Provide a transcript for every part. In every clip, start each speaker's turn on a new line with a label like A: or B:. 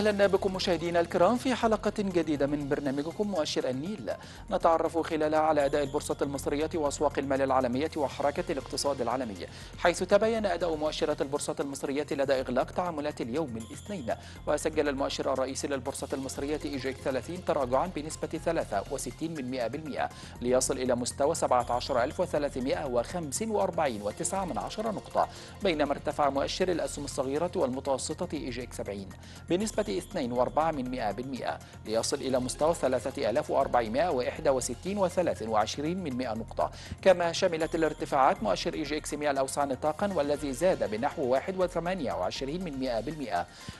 A: أهلا بكم مشاهدينا الكرام في حلقة جديدة من برنامجكم مؤشر النيل. نتعرف خلالها على أداء البورصة المصرية وأسواق المال العالمية وحركة الاقتصاد العالمي حيث تبين أداء مؤشرات البورصة المصرية لدى إغلاق تعاملات اليوم الاثنين. وسجل المؤشر الرئيسي للبورصة المصرية إيجيك 30 تراجعا بنسبة 63 من 100% ليصل إلى مستوى 17345 و9 من عشرة نقطة بينما ارتفع مؤشر الأسهم الصغيرة والمتوسطة إيجي إكس 70 بنسبة 2.4 من 100% ليصل إلى مستوى 3461 و23 من 100 نقطة. كما شملت الارتفاعات مؤشر إي جي إكس 100 الأوسع نطاقا والذي زاد بنحو 1.28 من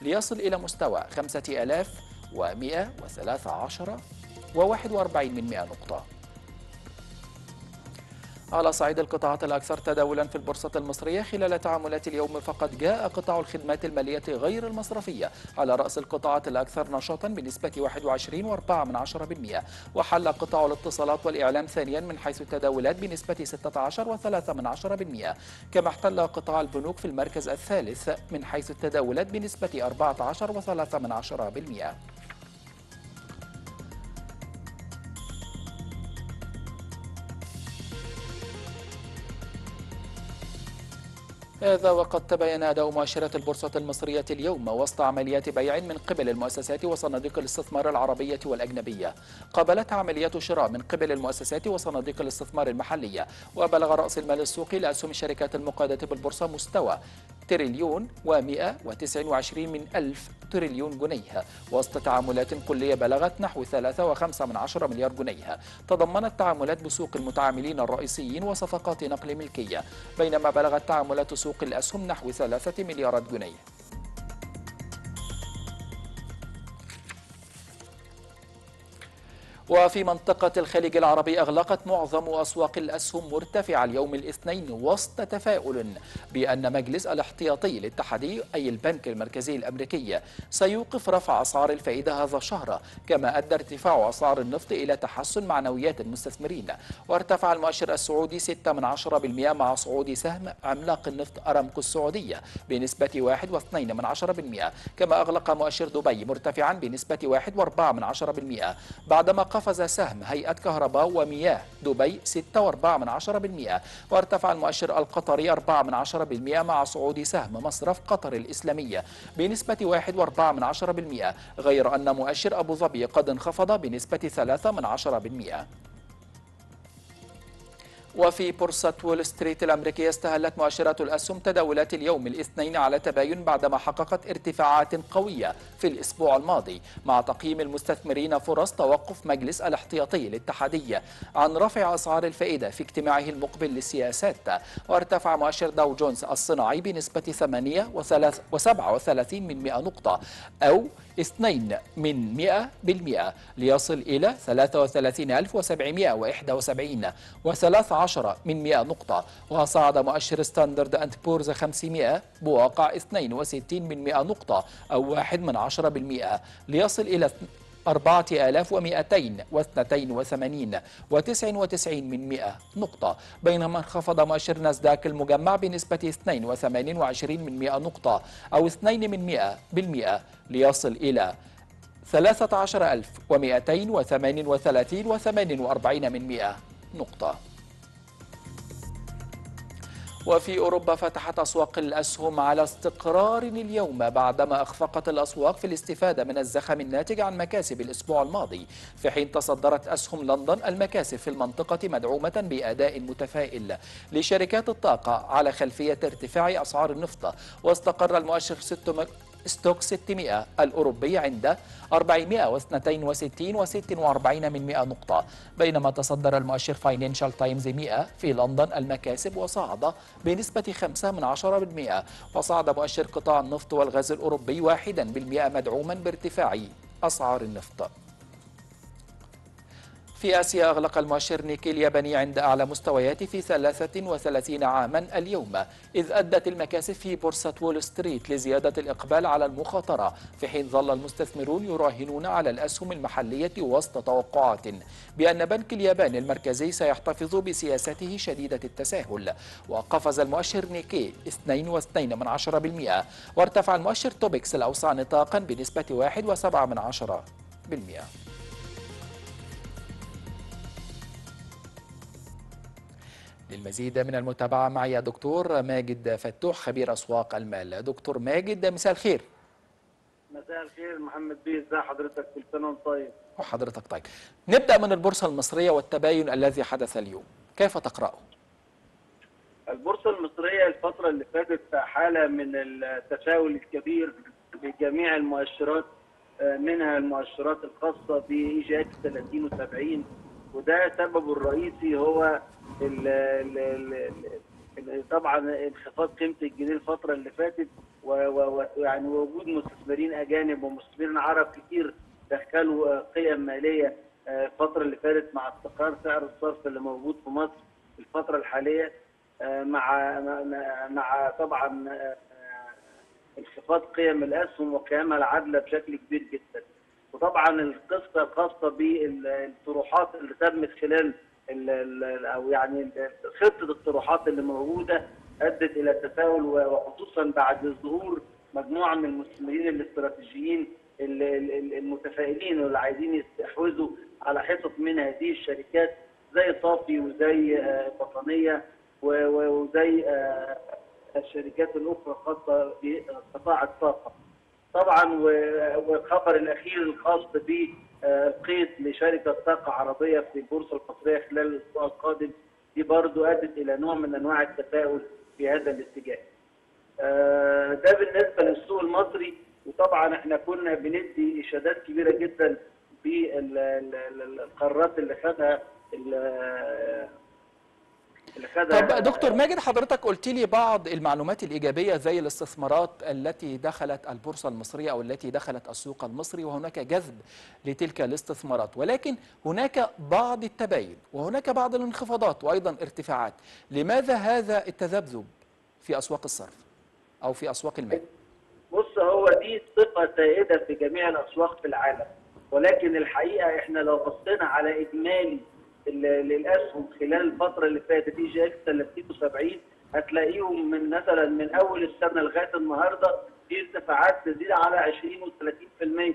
A: 100% ليصل إلى مستوى 5113 و41 من 100 نقطة. على صعيد القطاعات الأكثر تداولا في البورصة المصرية خلال تعاملات اليوم فقد جاء قطاع الخدمات المالية غير المصرفية على رأس القطاعات الأكثر نشاطا بنسبة 21.4% وحل قطاع الاتصالات والإعلام ثانيا من حيث التداولات بنسبة 16.3% كما احتل قطاع البنوك في المركز الثالث من حيث التداولات بنسبة 14.3% هذا وقد تبين أداء مؤشرات البورصة المصرية اليوم وسط عمليات بيع من قبل المؤسسات وصناديق الاستثمار العربية والأجنبية. قابلت عمليات شراء من قبل المؤسسات وصناديق الاستثمار المحلية وبلغ رأس المال السوقي لأسهم الشركات المقادة بالبورصة مستوى تريليون و129 من ألف تريليون جنيه وسط تعاملات كلية بلغت نحو 3.5 مليار جنيه تضمنت تعاملات بسوق المتعاملين الرئيسيين وصفقات نقل ملكية بينما بلغت تعاملات سوق الأسهم نحو 3 مليارات جنيه. وفي منطقة الخليج العربي أغلقت معظم أسواق الأسهم مرتفعة اليوم الاثنين وسط تفاؤل بأن مجلس الاحتياطي الاتحادي أي البنك المركزي الأمريكي سيوقف رفع أسعار الفائدة هذا الشهر كما أدى ارتفاع أسعار النفط إلى تحسن معنويات المستثمرين. وارتفع المؤشر السعودي 6 من 10% مع صعود سهم عملاق النفط أرامكو السعودية بنسبة 1.2 من 10% كما أغلق مؤشر دبي مرتفعا بنسبة 1.4 من 10% بعدما قفز سهم هيئة كهرباء ومياه دبي 6.4 من 10% وارتفع المؤشر القطري 4 من 10% مع صعود سهم مصرف قطر الإسلامية بنسبة 1.4 من 10% غير أن مؤشر أبو ظبي قد انخفض بنسبة 3 من 10% وفي بورصة وول ستريت الأمريكية استهلت مؤشرات الأسهم تداولات اليوم الاثنين على تباين بعدما حققت ارتفاعات قوية في الأسبوع الماضي مع تقييم المستثمرين فرص توقف مجلس الاحتياطي الاتحادي عن رفع أسعار الفائدة في اجتماعه المقبل للسياسات وارتفع مؤشر داو جونز الصناعي بنسبة 8 و37 من 100 نقطة أو 2 من 100 بالمئة ليصل إلى 33771 و13 من 100 نقطة. وصعد مؤشر ستاندرد أند بورز 500 بواقع 62 من 100 نقطة أو 1 من 10 بالمئة ليصل إلى 4282 و99 من 100 نقطة بينما انخفض مؤشر ناسداك المجمع بنسبة 22 من 100 نقطة أو 2 من 100 بالمئة ليصل إلى 13238 و48 من 100 نقطة. وفي أوروبا فتحت أسواق الأسهم على استقرار اليوم بعدما أخفقت الأسواق في الاستفادة من الزخم الناتج عن مكاسب الأسبوع الماضي في حين تصدرت أسهم لندن المكاسب في المنطقة مدعومة بأداء متفائل لشركات الطاقة على خلفية ارتفاع أسعار النفط واستقر المؤشر ستوك 600 الأوروبي عند 462 و46 من 100 نقطة بينما تصدر المؤشر فاينانشال تايمز 100 في لندن المكاسب وصعد بنسبة 5 من 10 بالمئة وصعد مؤشر قطاع النفط والغاز الأوروبي واحدا بالمئة مدعوما بارتفاع أسعار النفط. في آسيا أغلق المؤشر نيكي الياباني عند أعلى مستوياته في 33 عاما اليوم إذ أدت المكاسب في بورصة وول ستريت لزيادة الإقبال على المخاطرة في حين ظل المستثمرون يراهنون على الأسهم المحلية وسط توقعات بأن بنك اليابان المركزي سيحتفظ بسياسته شديدة التساهل. وقفز المؤشر نيكي 2.2% وارتفع المؤشر توبكس الأوسع نطاقا بنسبة 1.7% للمزيد من المتابعة معي دكتور ماجد فتوح خبير أسواق المال. دكتور ماجد مساء الخير.
B: مساء الخير محمد بيه ازي حضرتك؟ كل سنة وانت طيب.
A: وحضرتك طيب. نبدأ من البورصة المصرية والتباين الذي حدث اليوم. كيف تقرأه؟
B: البورصة المصرية الفترة اللي فاتت في حالة من التفاؤل الكبير بجميع المؤشرات آه، منها المؤشرات إي جي إكس 30 و70 وده سببه الرئيسي هو ال ال ال طبعا انخفاض قيمة الجنيه الفترة اللي فاتت ويعني وجود مستثمرين أجانب ومستثمرين عرب كتير دخلوا قيم مالية آه، الفترة اللي فاتت مع استقرار سعر الصرف اللي موجود في مصر الفترة الحالية آه، مع مع- مع طبعا آه، انخفاض قيم الأسهم وقيمها العادلة بشكل كبير جدا. وطبعا القصة الخاصة بالطروحات اللي تمت خلال ال- ال- أو يعني خطة الطروحات اللي موجودة أدت إلى تساؤل وخصوصا بعد ظهور مجموعة من المستثمرين الاستراتيجيين ال- ال- المتفائلين واللي عايزين يستحوذوا على حصص من هذه الشركات زي صافي وزي آه، بطانيه و- وزي آه، الشركات الأخرى الخاصة بقطاع الطاقة. طبعا والخبر الأخير الخاص بقيد لشركة طاقة عربية في البورصه المصريه خلال الأسبوع القادم دي برضو أدت إلى نوع من أنواع التفاؤل في هذا الاتجاه. آه، ده بالنسبة للسوق المصري وطبعا إحنا كنا بندي إشادات كبيرة جدا بالقرارات اللي خدها
A: طب دكتور ماجد حضرتك قلت لي بعض المعلومات الإيجابية زي الاستثمارات التي دخلت البورصة المصرية أو التي دخلت السوق المصري وهناك جذب لتلك الاستثمارات. ولكن هناك بعض التباين وهناك بعض الانخفاضات وأيضا ارتفاعات. لماذا هذا التذبذب في أسواق الصرف أو في أسواق المال؟
B: بص هو دي صفة سائدة في جميع الأسواق في العالم. ولكن الحقيقة إحنا لو بصينا على إجمالي للأسهم خلال الفترة اللي فاتت اي جي إكس 30 هتلاقيهم من مثلا من أول السنة لغاية النهاردة في ارتفاعات تزيد على 20 و 30%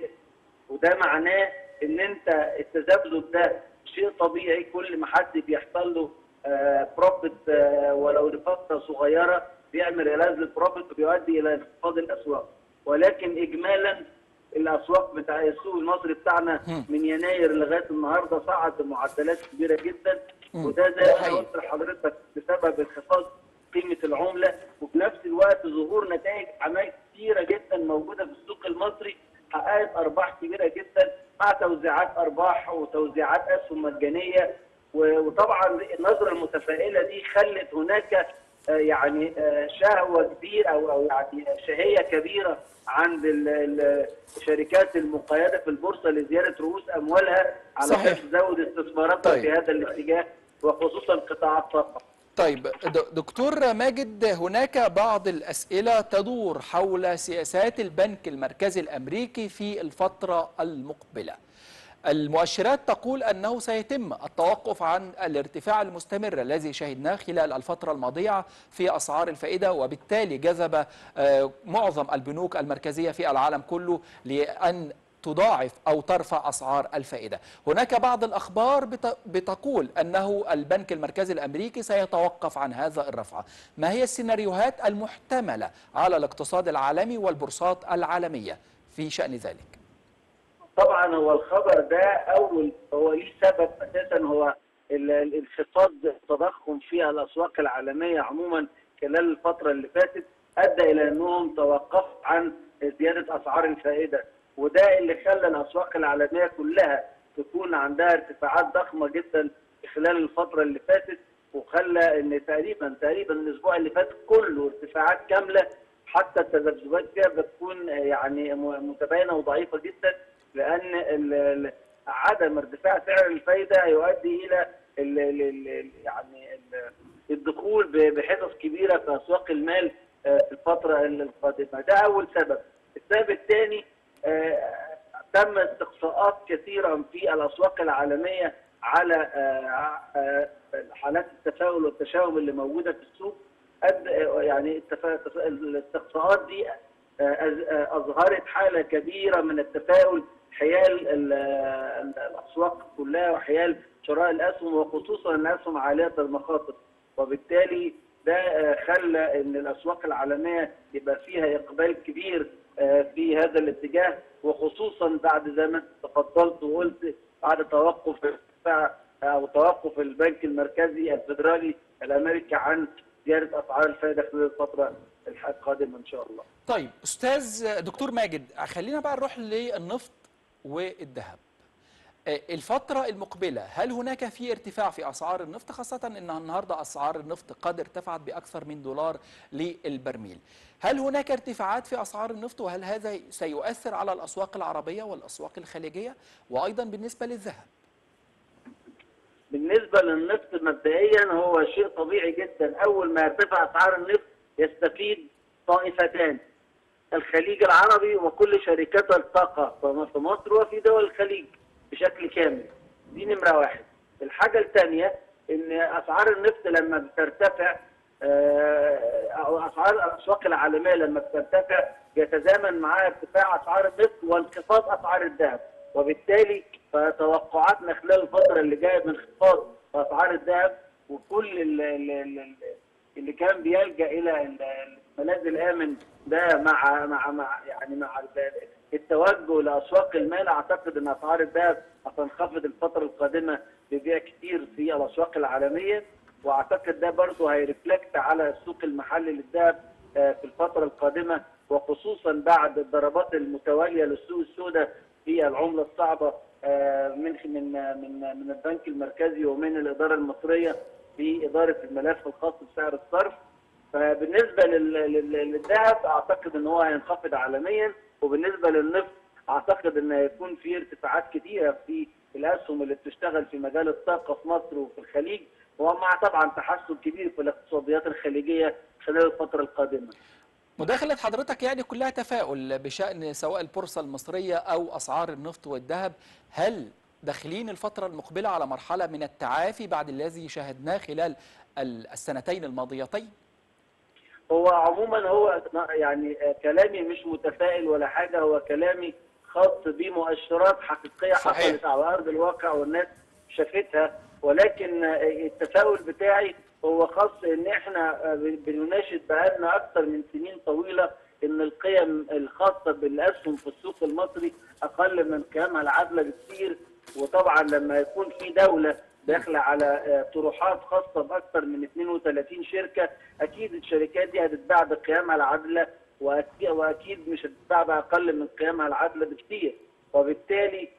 B: وده معناه إن أنت التذبذب ده شيء طبيعي كل ما حد بيحصل له بروفيت ولو لفترة صغيرة بيعمل علاج للبروفيت وبيؤدي إلى انخفاض الأسواق. ولكن اجمالا الأسواق بتاع السوق المصري بتاعنا. من يناير لغاية النهارده صعد بمعدلات كبيرة جدا. وده زي ما. قلت لحضرتك بسبب انخفاض قيمة العملة وفي نفس الوقت ظهور نتائج اعمال كثيره جدا موجودة في السوق المصري حققت أرباح كبيرة جدا مع توزيعات أرباح وتوزيعات آسهم مجانية وطبعا النظره المتفائله دي خلت هناك يعني آه، شهوة كبيرة أو أو يعني شهية كبيرة عند ال- ال- الشركات المقيده في البورصة لزيادة رؤوس أموالها
A: صحيح.
B: علشان تزود استثماراتها
A: طيب.
B: في هذا الاتجاه وخصوصا قطاع الطاقة.
A: طيب دكتور ماجد هناك بعض الأسئلة تدور حول سياسات البنك المركزي الأمريكي في الفترة المقبلة المؤشرات تقول أنه سيتم التوقف عن الارتفاع المستمر الذي شهدناه خلال الفترة الماضية في أسعار الفائدة وبالتالي جذب آه، معظم البنوك المركزية في العالم كله لأن تضاعف أو ترفع أسعار الفائدة. هناك بعض الأخبار بت- بتقول أنه البنك المركزي الأمريكي سيتوقف عن هذا الرفع. ما هي السيناريوهات المحتملة على الاقتصاد العالمي والبورصات العالمية في شأن ذلك؟
B: طبعا هو الخبر ده أول هو ليه سبب أساسا هو ال- الانخفاض التضخم في الأسواق العالمية عموما خلال الفترة اللي فاتت أدى إلى أنهم توقفوا عن زيادة أسعار الفائدة. وده اللي خلى الأسواق العالمية كلها تكون عندها ارتفاعات ضخمة جدا خلال الفترة اللي فاتت وخلى إن تقريبا تقريبا الأسبوع اللي فات كله ارتفاعات كاملة حتى التذبذبات فيها بتكون يعني متباينة وضعيفة جدا لأن ال- ال- عدم سعر الفايدة هيؤدي إلى ال ال ال يعني ال الدخول بحصص كبيرة في أسواق المال آه، في الفترة القادمة. ده أول سبب. السبب الثاني تم استقصاءات كثيرة في الأسواق العالمية على آه، آه، حالات التفاؤل والتشاؤم اللي موجودة في السوق. أد- يعني الاستقصاءات دي آه، آه، أظهرت حالة كبيرة من التفاؤل حيال ال- ال- الأسواق كلها وحيال شراء الأسهم وخصوصا الأسهم عاليه المخاطر. وبالتالي ده آه، خلى إن الأسواق العالمية يبقى فيها إقبال كبير آه، في هذا الاتجاه. وخصوصا بعد زي ما تفضلت وقلت بعد توقف ارتفاع أو توقف البنك المركزي الفدرالي الأمريكي عن زيادة أسعار الفائدة خلال الفترة القادمة إن شاء الله.
A: طيب أستاذ دكتور ماجد خلينا بقى نروح للنفط. والذهب. آه، الفترة المقبلة هل هناك في ارتفاع في أسعار النفط خاصة أن النهاردة أسعار النفط قد ارتفعت بأكثر من دولار للبرميل؟ هل هناك ارتفاعات في أسعار النفط وهل هذا سيؤثر على الأسواق العربية والأسواق الخليجية؟ وأيضا بالنسبة للذهب.
B: بالنسبة للنفط مبدئيا هو شيء طبيعي جدا. أول ما يرتفع أسعار النفط يستفيد طائفتان. الخليج العربي وكل شركات الطاقة في مصر وفي دول الخليج بشكل كامل. دي نمرة واحد. الحاجة الثانية إن أسعار النفط لما بترتفع آه، أو أسعار الأسواق العالمية لما بترتفع يتزامن معها ارتفاع أسعار النفط وانخفاض أسعار الذهب. وبالتالي فتوقعاتنا خلال الفترة اللي جاية من انخفاض أسعار الذهب وكل ال- ال- ال- اللي كان بيلجأ إلى الملاذ الامن ده مع مع مع يعني مع ال- التوجه لأسواق المال. أعتقد إن أسعار الذهب هتنخفض الفترة القادمة ببيع كتير في الأسواق العالمية. وأعتقد ده برضه هيرفلكت على السوق المحلي للذهب آه، في الفترة القادمة وخصوصا بعد الضربات المتوالية للسوق السوداء في العملة الصعبة آه، من من من من البنك المركزي ومن الإدارة المصرية في إدارة الملف الخاص بسعر الصرف. فبالنسبة لل- لل- للذهب أعتقد إن هو هينخفض عالميا وبالنسبة للنفط أعتقد إن هيكون في ارتفاعات كثيره في الاسهم اللي بتشتغل في مجال الطاقة في مصر وفي الخليج ومع طبعا تحسن كبير في الاقتصاديات الخليجية خلال الفترة القادمة.
A: مداخلة حضرتك يعني كلها تفاؤل بشأن سواء البورصة المصرية أو أسعار النفط والذهب هل داخلين الفترة المقبلة على مرحلة من التعافي بعد الذي شاهدناه خلال ال- السنتين الماضيتين؟
B: هو عموما هو يعني كلامي مش متفائل ولا حاجة هو كلامي خاص بمؤشرات حقيقية
A: صحيح.
B: حصلت على أرض الواقع والناس شافتها ولكن التفاؤل بتاعي هو خاص إن إحنا بنناشد بقالنا أكثر من سنين طويلة إن القيم الخاصة بالأسهم في السوق المصري أقل من قيمها العادلة بكثير وطبعا لما يكون في دولة داخله على آه، طروحات خاصة بأكثر من 32 شركة. أكيد الشركات دي هتتباع بقيمها العادله وأكيد مش هتتباع بأقل من قيمها العادله بكثير وبالتالي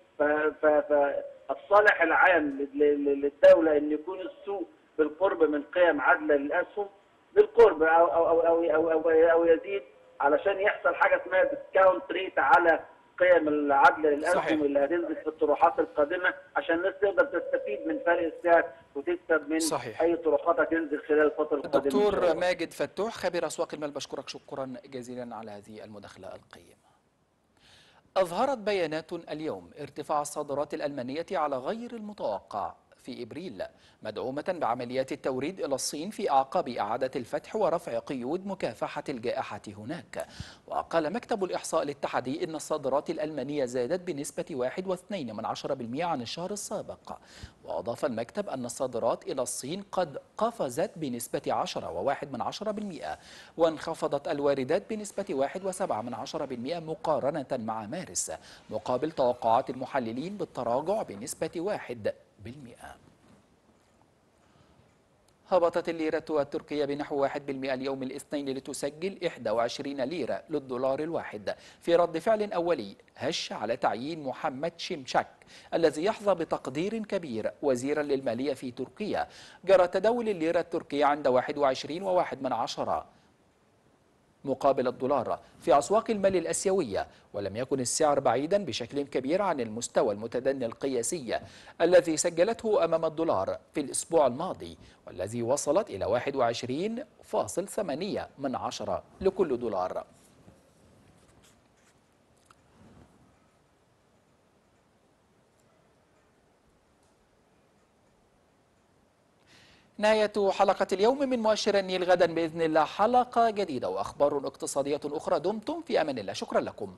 B: فالصالح العام لل- لل- للدولة إن يكون السوق بالقرب من قيم عادله للأسهم بالقرب أو أو أو أو, أو, أو, أو يزيد علشان يحصل حاجة اسمها discount rate على قيم العدل للاسهم
A: صحيح.
B: اللي هتنزل في الطروحات القادمة عشان الناس تقدر تستفيد من فرق السعر وتكسب من
A: صحيح.
B: أي طروحات هتنزل خلال إن شاء
A: الدكتور. ماجد فتوح خبير أسواق المال بشكرك شكرا جزيلا على هذه المداخلة القيمة أظهرت بيانات اليوم ارتفاع الصادرات الألمانية على غير المتوقع في إبريل مدعومة بعمليات التوريد إلى الصين في أعقاب إعادة الفتح ورفع قيود مكافحة الجائحة هناك وقال مكتب الإحصاء الاتحادي إن الصادرات الألمانية زادت بنسبة 1.2% عن الشهر السابق وأضاف المكتب أن الصادرات إلى الصين قد قفزت بنسبة 10.1% وانخفضت الواردات بنسبة 1.7% مقارنة مع مارس مقابل توقعات المحللين بالتراجع بنسبة 1%. هبطت الليرة التركية بنحو 1% اليوم الاثنين لتسجل 21 ليرة للدولار الواحد. في رد فعل أولي هش على تعيين محمد شمشك الذي يحظى بتقدير كبير وزيرا للمالية في تركيا. جرى تداول الليرة التركية عند 21 وواحد من عشرة. مقابل الدولار في أسواق المال الأسيوية ولم يكن السعر بعيدا بشكل كبير عن المستوى المتدني القياسي الذي سجلته أمام الدولار في الأسبوع الماضي والذي وصلت إلى 21.8 من عشرة لكل دولار. نهاية حلقة اليوم من مؤشر النيل. غدا بإذن الله حلقة جديدة وأخبار اقتصادية أخرى دمتم في أمان الله. شكرا لكم.